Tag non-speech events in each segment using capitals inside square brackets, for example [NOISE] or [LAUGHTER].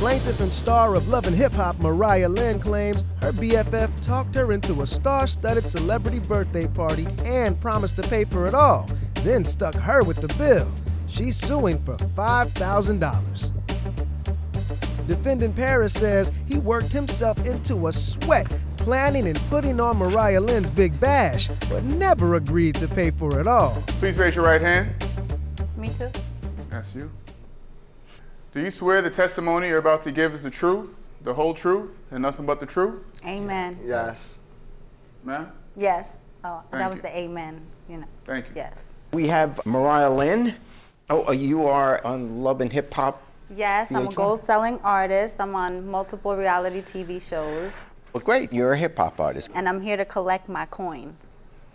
Plaintiff and star of Love and Hip Hop, Mariah Lynn claims her BFF talked her into a star studded celebrity birthday party and promised to pay for it all, then stuck her with the bill. She's suing for $5,000. Defendant Pariz says he worked himself into a sweat planning and putting on Mariah Lynn's big bash, but never agreed to pay for it all. Please raise your right hand. Me too. That's you. Do you swear the testimony you're about to give is the truth, the whole truth, and nothing but the truth? Amen. Yes. Ma'am? Yes. Oh, Thank that was you. the amen. You know. Thank you. Yes. We have Mariah Lynn. Oh, uh, you are on Love and Hip Hop. Yes, I'm a gold selling artist. I'm on multiple reality TV shows. Well, great. You're a hip hop artist. And I'm here to collect my coin.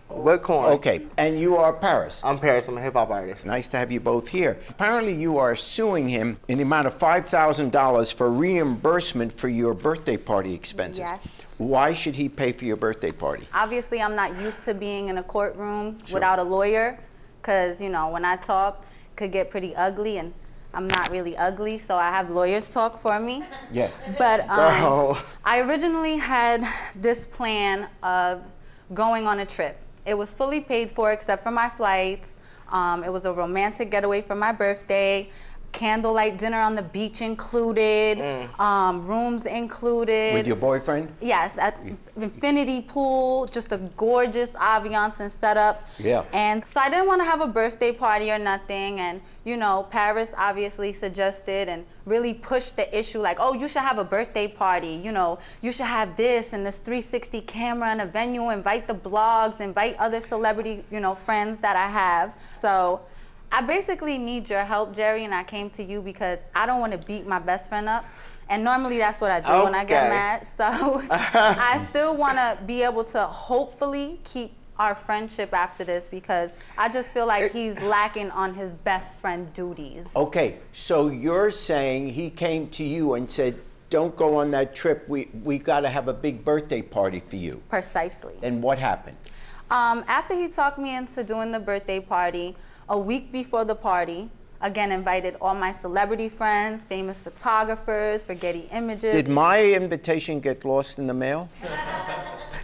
What coin? Okay, and you are Pariz. I'm Pariz. I'm a hip hop artist. Nice to have you both here. Apparently, you are suing him in the amount of $5,000 for reimbursement for your birthday party expenses. Yes. Why should he pay for your birthday party? Obviously, I'm not used to being in a courtroom without a lawyer because, you know, when I talk, it could get pretty ugly and I'm not really ugly, so I have lawyers talk for me. Yes. But [LAUGHS] um, Girl. I originally had this plan of going on a trip. It was fully paid for except for my flights. Um, it was a romantic getaway for my birthday. Candlelight dinner on the beach included, um, rooms included. With your boyfriend? Yes, at Infinity Pool, just a gorgeous ambiance and setup. Yeah. And so I didn't want to have a birthday party or nothing. And, you know, Pariz obviously suggested and really pushed the issue like, oh, you should have a birthday party. You know, you should have this and this 360 camera and a venue, invite the blogs, invite other celebrity, you know, friends that I have. So I basically need your help, Jerry, and I came to you because I don't want to beat my best friend up. And normally that's what I do when I get mad. [LAUGHS] So I still want to be able to hopefully keep our friendship after this because I just feel like he's lacking on his best friend duties. Okay, so you're saying he came to you and said, don't go on that trip. We, we got to have a big birthday party for you. Precisely. And what happened? Um, after he talked me into doing the birthday party, a week before the party, again invited all my celebrity friends, famous photographers for Getty Images. Did my invitation get lost in the mail? [LAUGHS]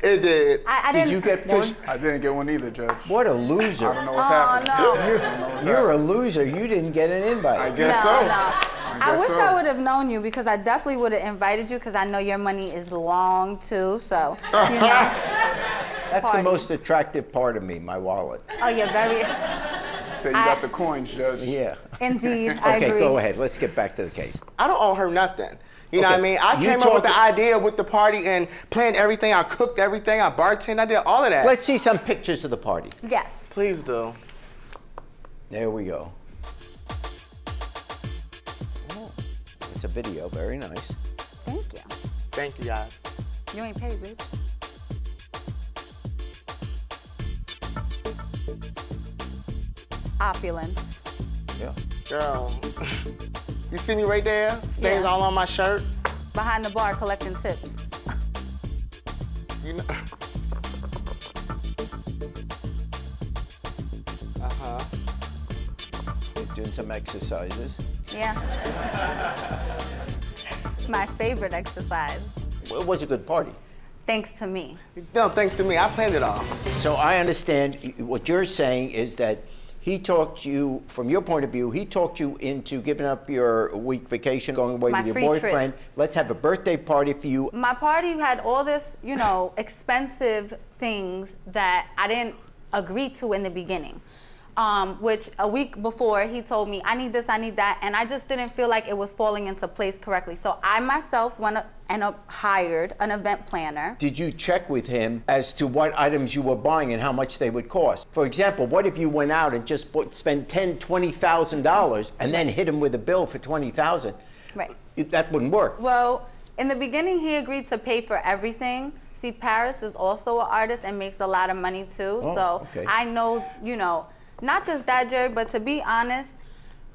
It did. I, I Did didn't. you get [LAUGHS] one? I didn't get one either, Judge. What a loser. I don't know what's Oh happening. no. I don't what's You're a loser. You didn't get an invite. I guess no, so. no. I, guess wish so. I would have known you because I definitely would have invited you because I know your money is long too. So, you [LAUGHS] know. That's party. the most attractive part of me, my wallet. Oh, you're very. Say you got the coins, Judge. Yeah. Indeed, [LAUGHS] I Okay, agree. go ahead. Let's get back to the case. I don't owe her nothing. You know what I mean? I you came up with the idea with the party and planned everything. I cooked everything. I bartended. I did all of that. Let's see some pictures of the party. Yes. Please do. There we go. Oh, it's a video. Very nice. Thank you. Thank you, guys. You ain't paid, bitch. Opulence. Yeah. Girl. you see me right there? Stains Yeah. all on my shirt. Behind the bar collecting tips. You know. Uh-huh. Doing some exercises. Yeah. [LAUGHS] My favorite exercise. Well, It was a good party. Thanks to me. No, thanks to me. I planned it all. So I understand what you're saying is that he talked you, from your point of view, he talked you into giving up your week vacation, going away My with your free trip. boyfriend. Let's have a birthday party for you. My party had all this, you know, expensive things that I didn't agree to in the beginning. Um, which a week before he told me, I need this, I need that, and I just didn't feel like it was falling into place correctly. So I myself went up and up hired an event planner. Did you check with him as to what items you were buying and how much they would cost? For example, what if you went out and just spent ten, twenty thousand dollars and then hit him with a bill for twenty thousand? Right. That wouldn't work. Well, in the beginning, he agreed to pay for everything. See, Pariz is also an artist and makes a lot of money too. Oh, so okay. I know, you know, not just that, Jerry, but to be honest,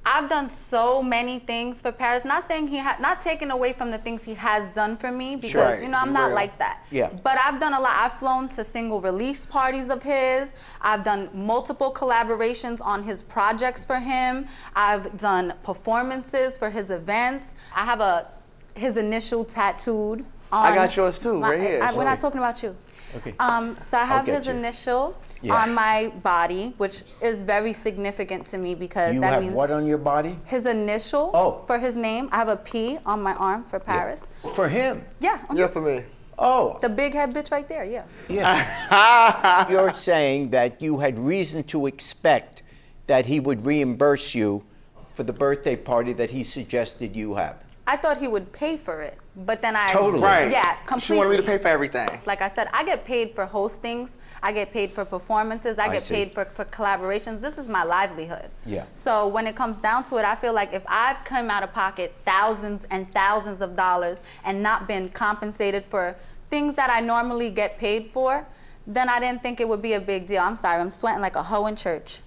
I've done so many things for Pariz. Not saying he, ha- not taking away from the things he has done for me because Right, you know I'm not real. like that. Yeah. But I've done a lot. I've flown to single release parties of his. I've done multiple collaborations on his projects for him. I've done performances for his events. I have a his initial tattooed. I got yours too, my- right here. I, we're not talking about you. Okay. Um, so I have his you. initial Yeah. on my body, which is very significant to me because You that have means what on your body? his initial Oh. for his name. I have a P on my arm for Pariz. For him. Yeah, on Yeah, for me. Oh, the big head bitch right there. Yeah. yeah. [LAUGHS] You're saying that you had reason to expect that he would reimburse you for the birthday party that he suggested you have. I thought he would pay for it, but then I Totally. Right. yeah She completely. wanted me to pay for everything. Like I said, I get paid for hostings. I get paid for performances. I I get see. paid for, for collaborations. This is my livelihood. Yeah. So when it comes down to it, I feel like if I've come out of pocket thousands and thousands of dollars and not been compensated for things that I normally get paid for, then I didn't think it would be a big deal. I'm sorry, I'm sweating like a hoe in church.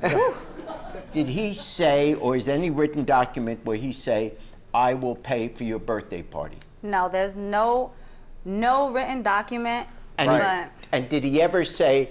[LAUGHS] Did he say, or is there any written document where he say, I will pay for your birthday party? No, there's no no written document. And, but and did he ever say,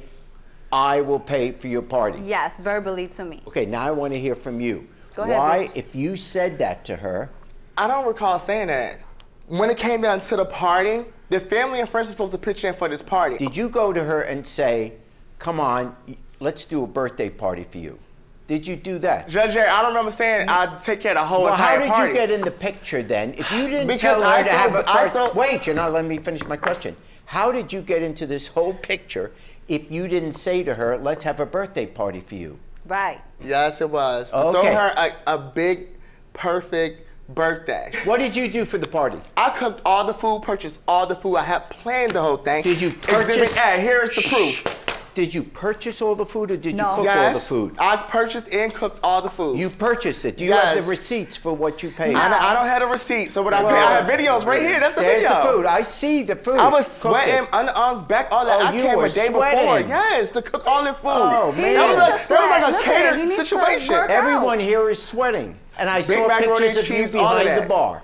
I will pay for your party? yes, verbally to me. Okay, now I want to hear from you. Go ahead, Why, bitch. if you said that to her, I don't recall saying that. When it came down to the party, the family and friends were supposed to pitch in for this party. did you go to her and say, Come on, let's do a birthday party for you? Did you do that? Judge Jerry, I don't remember saying I'd take care of the whole Well, how did party. you get in the picture then? If you didn't Because tell her I to have a thought- party, thought- wait, you're not letting me finish my question. How did you get into this whole picture if you didn't say to her, "Let's have a birthday party for you"? Right. Yes, it was. To Okay. Throw her a, a big, perfect birthday. What did you do for the party? I cooked all the food, purchased all the food. I had planned the whole thing. Did you Exhibit purchase? A, here's the proof. Did you purchase all the food, or did No. you cook yes, all the food? I purchased and cooked all the food. You purchased it. Do you have the receipts for what you paid? I, don't, I don't have a receipt, so what I Well, paid, I have videos right here. That's the There's video. the food. I see the food. I was Cook it. sweating, underarms, back, all that. Oh, I you came were a day before. sweating. Yes, to cook all this food. Oh, He man. That was to like, that was like a Look catered He needs to situation. work out. Everyone here is sweating, and I Big saw macaroni pictures and of you cheese, of behind the bar.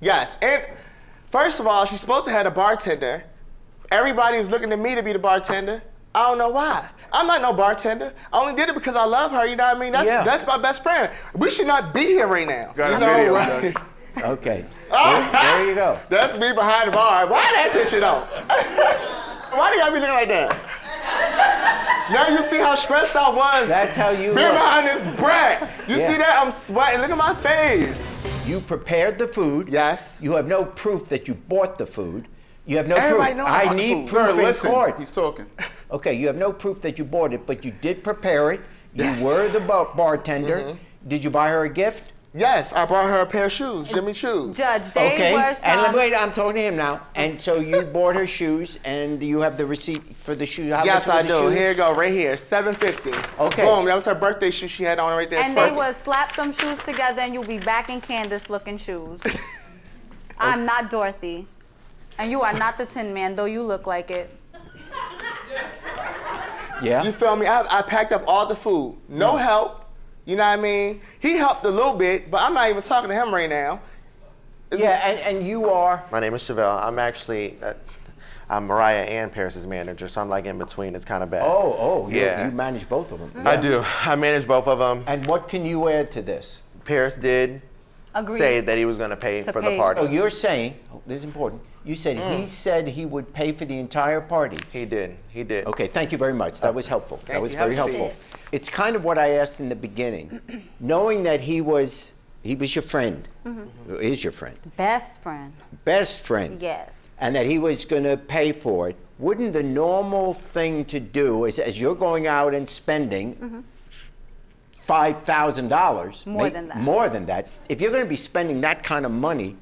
Yes, and first of all, she's supposed to have a bartender. Everybody was looking to me to be the bartender. I don't know why. I'm not no bartender. I only did it because I love her. You know what I mean? That's Yeah. that's my best friend. We should not be here right now. Got you know, video, like- [LAUGHS] Okay. Ah. there, there you go. [LAUGHS] That's me behind the bar. Why that picture though? [LAUGHS] Why do you gotta be looking like that? Now you see how stressed I was. That's how you Being look. behind this brat. You Yeah. see that? I'm sweating. Look at my face. You prepared the food. Yes. You have no proof that you bought the food. You have no Everybody proof. I I bought the need food. proof Sir, in court. He's talking. Okay, you have no proof that you bought it, but you did prepare it. You Yes. were the bar- bartender. Mm-hmm. Did you buy her a gift? Yes, I bought her a pair of shoes, Jimmy Choos. Judge, they okay. were and wait, I'm talking to him now. And so you [LAUGHS] bought her shoes, and you have the receipt for the shoes. How Yes, much were I the do. shoes? Here you go, right here, seven fifty. Okay. Boom. That was her birthday shoe she had on right there. and they Perfect. will slap them shoes together and you'll be back in Kansas looking shoes. [LAUGHS] I'm not Dorothy. And you are not the Tin Man, though you look like it. Yeah. You feel me? I, I packed up all the food. No help. You know what I mean? He helped a little bit, but I'm not even talking to him right now. yeah, and, and you are. My name is Chevelle. I'm actually, uh, I'm Mariah and Pariz's manager, so I'm like in between. It's kind of bad. Oh, oh, Yeah. you manage both of them. I do. I manage both of them. And what can you add to this? Pariz did Agreed. say that he was going to pay for pay. the party. Oh, you're saying, oh, this is important. You said he mm. said he would pay for the entire party. He did. He did. Okay, thank you very much. That uh, was helpful. that was you. very Have helpful. seat. It's kind of what I asked in the beginning. [CLEARS THROAT] Knowing that he was he was your friend, mm-hmm. is your friend, Best friend. best friend. Yes. And that he was going to pay for it. Wouldn't the normal thing to do is, as you're going out and spending mm-hmm. five thousand dollars, More than that. more than that, if you're going to be spending that kind of money,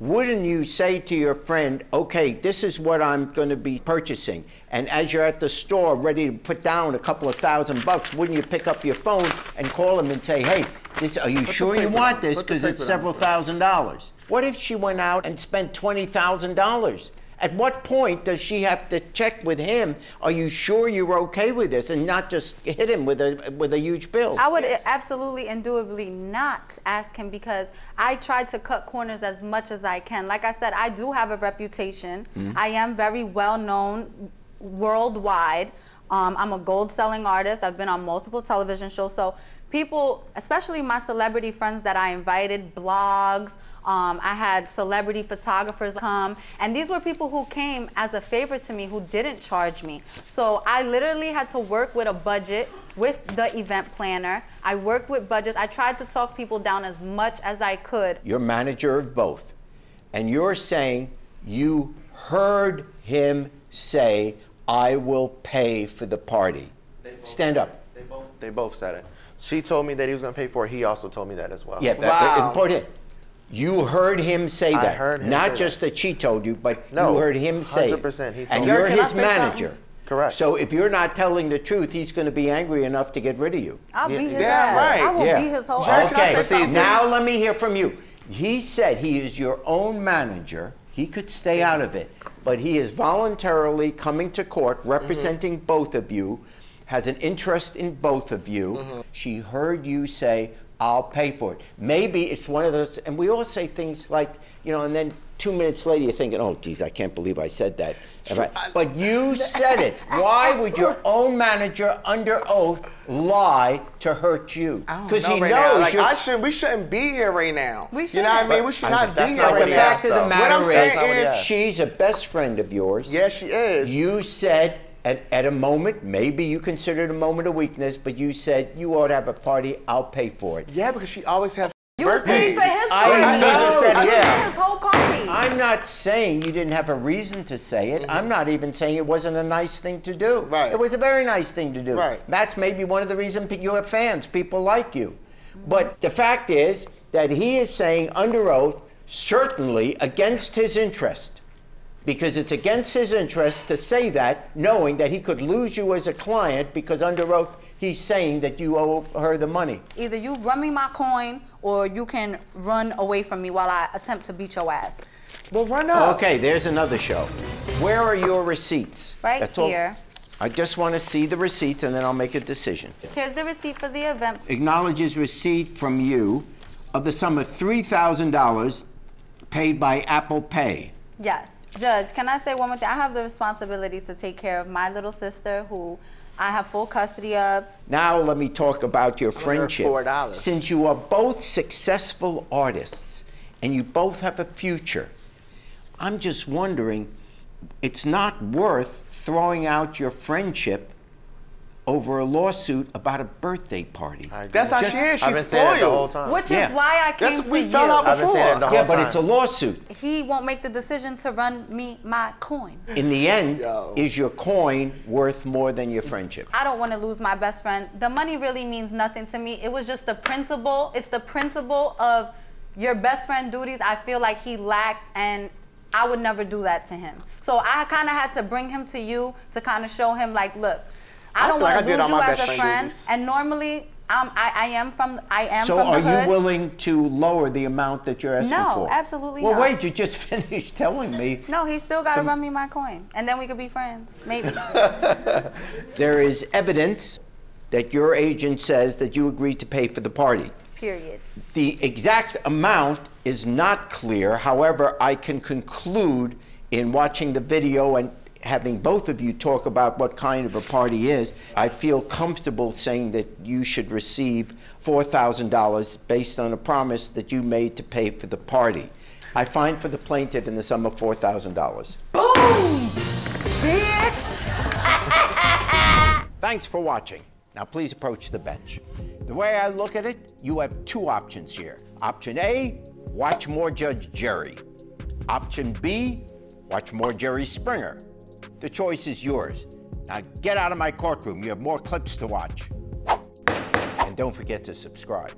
wouldn't you say to your friend, okay, this is what I'm going to be purchasing? And as you're at the store ready to put down a couple of thousand bucks, wouldn't you pick up your phone and call him and say, hey, this, are you sure you want down. this? Because it's down. several thousand dollars. What if she went out and spent $20,000? At what point does she have to check with him? Are you sure you're okay with this, and not just hit him with a with a huge bill? I would absolutely, and indubitably not ask him because I try to cut corners as much as I can. Like I said, I do have a reputation. I am very well known worldwide. Um, I'm a gold selling artist. I've been on multiple television shows. So people, especially my celebrity friends that I invited, blogs, Um, I had celebrity photographers come, and these were people who came as a favor to me who didn't charge me. So I literally had to work with a budget with the event planner. I worked with budgets. I tried to talk people down as much as I could. You're manager of both. And you're saying you heard him say, I will pay for the party. Stand up. They both, they both said it. She told me that he was going to pay for it. He also told me that as well. Yeah, that, that- Wow. important. You heard him say I that. heard him Not say just that. she told you, but No, you heard him say it. 100% he told And me. you're Can his manager. something? Correct. So if you're not telling the truth, he's going to be angry enough to get rid of you. I'll beat his Yeah, ass. right. I will Yeah. beat his whole ass. can I say Okay, something? now let me hear from you. He said he is your own manager. He could stay out of it, but he is voluntarily coming to court mm-hmm. representing both of you, has an interest in both of you. Mm-hmm. She heard you say, I'll pay for it. Maybe it's one of those, and we all say things like, you know, and then two minutes later you're thinking, oh, geez, I can't believe I said that. But you said it. Why [LAUGHS] would your own manager under oath lie to hurt you? Because know he right knows Like. I shouldn't. We shouldn't be here right now. We should. You know what I shouldn't. mean? We should not be not here what But right the he now. fact of the though. What I'm matter is, is- she's a best friend of yours. Yes, she is. You said at, at a moment, maybe you considered a moment of weakness, but you said you ought to have a party. I'll pay for it. yeah, because she always has You birthdays. paid for his party. I party. know. You just said paid yeah. for his whole party. I'm not saying you didn't have a reason to say it. I'm not even saying it wasn't a nice thing to do. Right. It was a very nice thing to do. Right. That's maybe one of the reasons you have fans. People like you. But the fact is that he is saying under oath, certainly against his interest, because it's against his interest to say that, knowing that he could lose you as a client because under oath he's saying that you owe her the money. Either you run me my coin or you can run away from me while I attempt to beat your ass. Well, run up. Okay, there's another show. Where are your receipts? Right all. here. I just want to see the receipts and then I'll make a decision. Here's the receipt for the event. Acknowledges receipt from you of the sum of $3,000 paid by Apple Pay. Yes. Judge, can I say one more thing? I have the responsibility to take care of my little sister who I have full custody of. Now let me talk about your friendship. $4. Since you are both successful artists and you both have a future, I'm just wondering, it's not worth throwing out your friendship over a lawsuit about a birthday party. That's how Just- she is. She's I've been saying it the whole time. Which Yeah. is why I came That's to we you. fell out I've been saying it the before. whole Yeah, but time. it's a lawsuit. He won't make the decision to run me my coin. In the end, Yo. is your coin worth more than your friendship? I don't want to lose my best friend. The money really means nothing to me. It was just the principle. It's the principle of your best friend duties. I feel like he lacked, and I would never do that to him. So I kind of had to bring him to you to kind of show him, like, look, I I don't want to lose you as a friend duties. And normally, um, I, I am from I am So from the are hood. you willing to lower the amount that you're asking No, for? absolutely well, not. Well, wait, you just [LAUGHS] finished telling me no, he still got to run me my coin, and then we could be friends, maybe. [LAUGHS] there is evidence that your agent says that you agreed to pay for the party. Period. The exact amount is not clear. However, I can conclude in watching the video and having both of you talk about what kind of a party is, I feel comfortable saying that you should receive $4,000 based on a promise that you made to pay for the party. I find for the plaintiff in the sum of $4,000. Boom, bitch. [LAUGHS] Thanks for watching. Now please approach the bench. The way I look at it, you have two options here. Option A, watch more Judge Jerry. Option B, watch more Jerry Springer. The choice is yours. Now get out of my courtroom. You have more clips to watch. And don't forget to subscribe.